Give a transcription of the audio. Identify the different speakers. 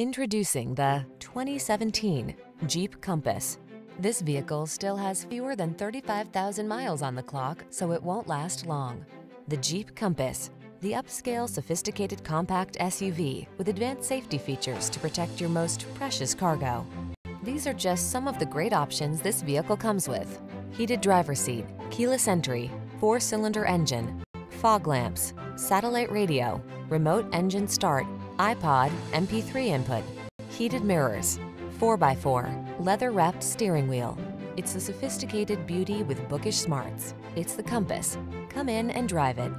Speaker 1: Introducing the 2017 Jeep Compass. This vehicle still has fewer than 35,000 miles on the clock, so it won't last long. The Jeep Compass, the upscale sophisticated compact SUV with advanced safety features to protect your most precious cargo. These are just some of the great options this vehicle comes with. Heated driver seat, keyless entry, four-cylinder engine, fog lamps, satellite radio, remote engine start, iPod, MP3 input, heated mirrors, 4x4, leather-wrapped steering wheel. It's the sophisticated beauty with bookish smarts. It's the Compass. Come in and drive it.